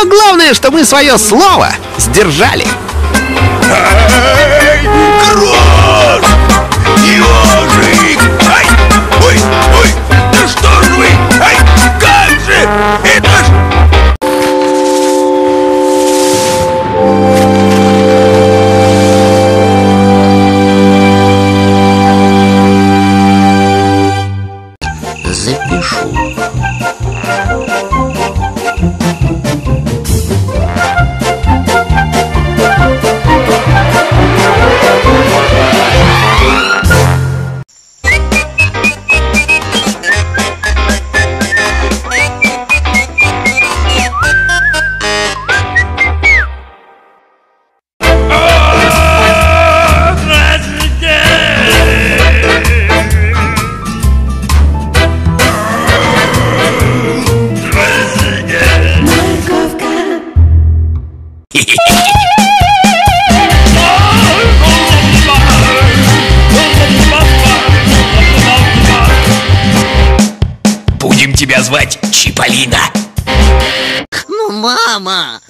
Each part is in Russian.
Но главное, что мы свое слово сдержали. Эй, Грош! Ежик! Ай! Ой, ой! Да что ж вы? Ай! Как же? Это ж... Запишу. Тебя звать Чиполлино. Ну, мама!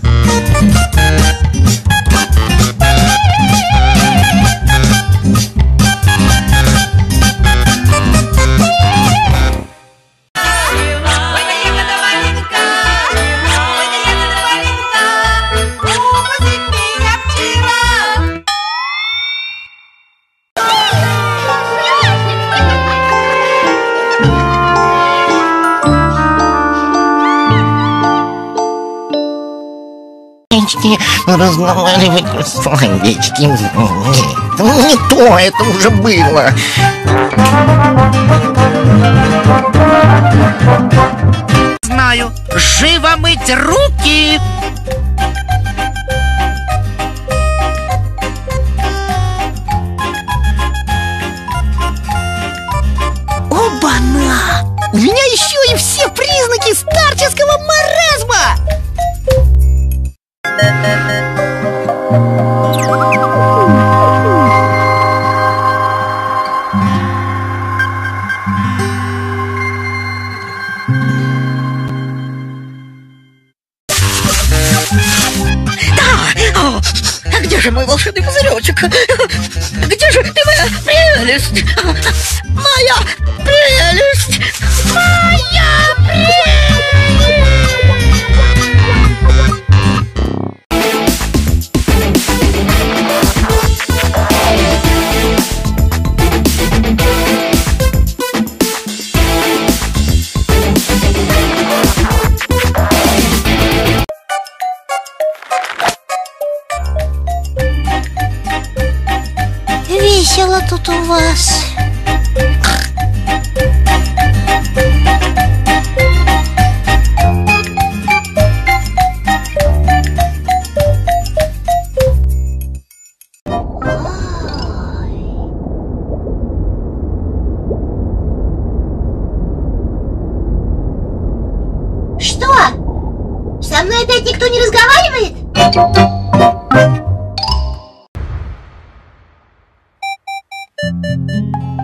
Девочки, разговаривать словечки. Ну не то, это уже было. Знаю. Живо мыть руки! Оба-на! У меня еще и все признаки старческого маразма! Же мой волшебный пузыречек? Где же ты, моя прелесть? Моя прелесть! Весело тут у вас. Что? Со мной опять никто не разговаривает? you